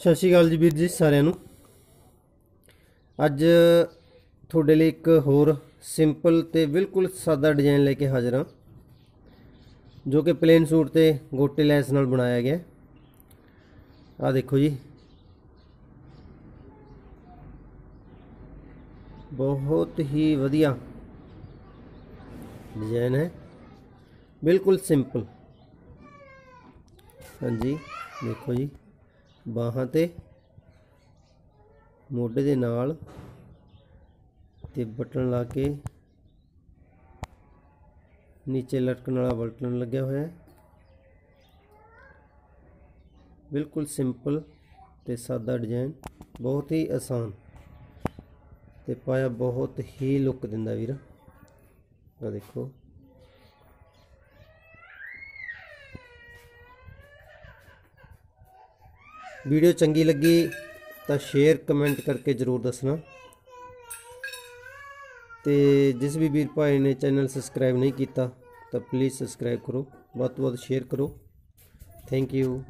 ਸਤਿ ਸ਼੍ਰੀ ਅਕਾਲ ਜੀ ਵੀਰ ਜੀ ਸਾਰਿਆਂ ਨੂੰ। ਅੱਜ ਤੁਹਾਡੇ ਲਈ ਇੱਕ ਹੋਰ ਸਿੰਪਲ ਤੇ ਬਿਲਕੁਲ ਸਾਦਾ ਡਿਜ਼ਾਈਨ ਲੈ ਕੇ ਹਾਜ਼ਰ ਹਾਂ, ਜੋ ਕਿ ਪਲੇਨ ਸੂਟ ਤੇ ਗੋਟੇ ਲੈਸ ਨਾਲ ਬਣਾਇਆ ਗਿਆ। ਆ ਦੇਖੋ ਜੀ। ਬਹੁਤ ਹੀ ਵਧੀਆ ਡਿਜ਼ਾਈਨ ਹੈ। ਬਿਲਕੁਲ ਸਿੰਪਲ। ਹਾਂਜੀ, ਦੇਖੋ ਜੀ। ਬਾਹਾਂ ਤੇ, ਮੋਢੇ ਦੇ ਨਾਲ ਤੇ ਬਟਨ ਲਾ ਕੇ ਨੀਚੇ ਲਟਕਣ ਵਾਲਾ ਬਟਨ ਲੱਗਿਆ ਹੋਇਆ ਹੈ। ਬਿਲਕੁਲ ਸਿੰਪਲ ਤੇ ਸਾਦਾ ਡਿਜ਼ਾਈਨ, ਬਹੁਤ ਹੀ ਆਸਾਨ ਤੇ ਪਾਇਆ ਬਹੁਤ ਹੀ ਲੁੱਕ ਦਿੰਦਾ ਵੀਰ। ਆ ਦੇਖੋ। ਵੀਡੀਓ ਚੰਗੀ ਲੱਗੀ ਤਾਂ ਸ਼ੇਅਰ, ਕਮੈਂਟ ਕਰਕੇ ਜਰੂਰ ਦੱਸਣਾ। ਤੇ ਜਿਸ ਵੀ ਵੀਰ ਭਾਈ ਨੇ ਚੈਨਲ ਸਬਸਕ੍ਰਾਈਬ ਨਹੀਂ ਕੀਤਾ ਤਾਂ ਪਲੀਜ਼ ਸਬਸਕ੍ਰਾਈਬ ਕਰੋ, ਵੱਧ ਤੋਂ ਵੱਧ ਸ਼ੇਅਰ ਕਰੋ। Thank you